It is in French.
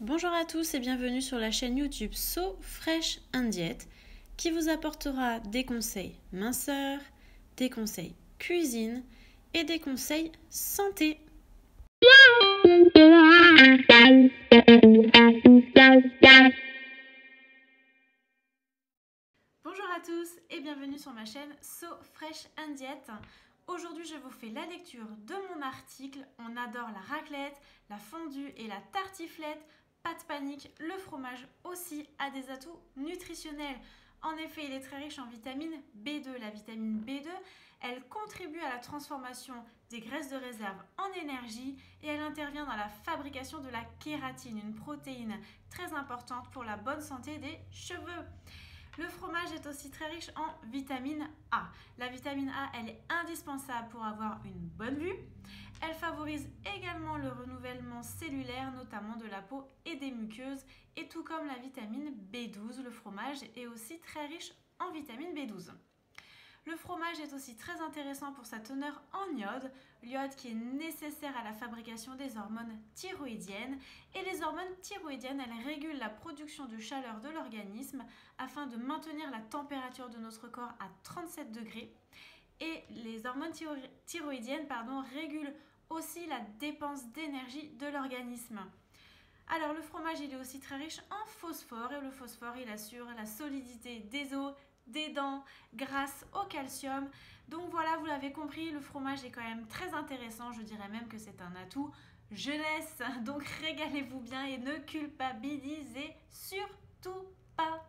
Bonjour à tous et bienvenue sur la chaîne YouTube So Fresh and qui vous apportera des conseils minceur, des conseils cuisine et des conseils santé. Bonjour à tous et bienvenue sur ma chaîne So Fresh and. Aujourd'hui, je vous fais la lecture de mon article. On adore la raclette, la fondue et la tartiflette. Pas de panique, le fromage aussi a des atouts nutritionnels. En effet, il est très riche en vitamine B2. La vitamine B2, elle contribue à la transformation des graisses de réserve en énergie et elle intervient dans la fabrication de la kératine, une protéine très importante pour la bonne santé des cheveux. Le fromage est aussi très riche en vitamine A. La vitamine A, elle est indispensable pour avoir une bonne vue. Elle favorise également le renouvellement cellulaire, notamment de la peau et des muqueuses. Et tout comme la vitamine B12, le fromage est aussi très riche en vitamine B12. Le fromage est aussi très intéressant pour sa teneur en iode, l'iode qui est nécessaire à la fabrication des hormones thyroïdiennes. Et les hormones thyroïdiennes, elles régulent la production de chaleur de l'organisme afin de maintenir la température de notre corps à 37 degrés. Et les hormones thyroïdiennes pardon, régulent aussi la dépense d'énergie de l'organisme. Alors le fromage il est aussi très riche en phosphore et le phosphore il assure la solidité des os, des dents grâce au calcium. Donc voilà, vous l'avez compris, le fromage est quand même très intéressant. Je dirais même que c'est un atout jeunesse. Donc régalez-vous bien et ne culpabilisez surtout pas.